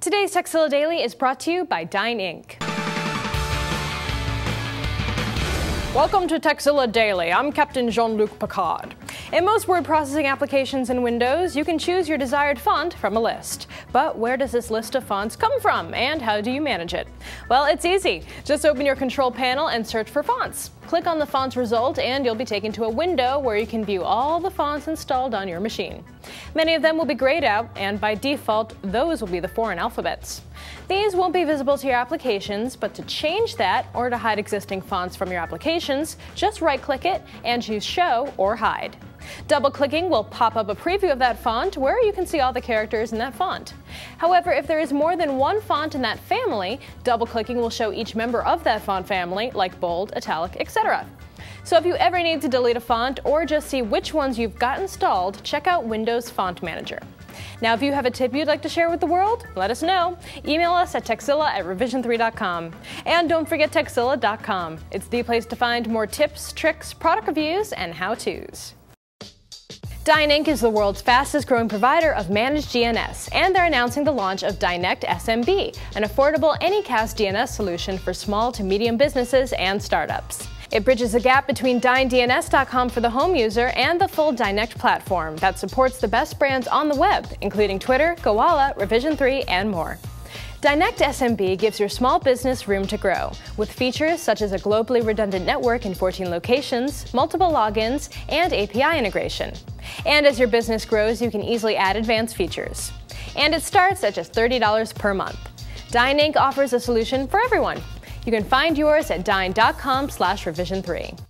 Today's Tekzilla Daily is brought to you by Dyn Inc. Welcome to Tekzilla Daily. I'm Captain Jean-Luc Picard. In most word processing applications in Windows, you can choose your desired font from a list. But where does this list of fonts come from, and how do you manage it? Well, it's easy. Just open your control panel and search for fonts. Click on the font's result and you'll be taken to a window where you can view all the fonts installed on your machine. Many of them will be grayed out, and by default, those will be the foreign alphabets. These won't be visible to your applications, but to change that or to hide existing fonts from your applications, just right-click it and choose Show or Hide. Double clicking will pop up a preview of that font where you can see all the characters in that font. However, if there is more than one font in that family, double clicking will show each member of that font family, like bold, italic, etc. So if you ever need to delete a font or just see which ones you've got installed, check out Windows Font Manager. Now, if you have a tip you'd like to share with the world, let us know. Email us at tekzilla at revision3.com. And don't forget tekzilla.com. It's the place to find more tips, tricks, product reviews, and how-tos. Dyn Inc. is the world's fastest growing provider of managed DNS, and they're announcing the launch of Dynect SMB, an affordable anycast DNS solution for small to medium businesses and startups. It bridges the gap between DynDNS.com for the home user and the full Dynect platform that supports the best brands on the web, including Twitter, Gowalla, Revision 3, and more. Dynect SMB gives your small business room to grow, with features such as a globally redundant network in 14 locations, multiple logins, and API integration. And as your business grows, you can easily add advanced features. And it starts at just $30 per month. Dyn Inc. offers a solution for everyone. You can find yours at dyn.com slash revision3.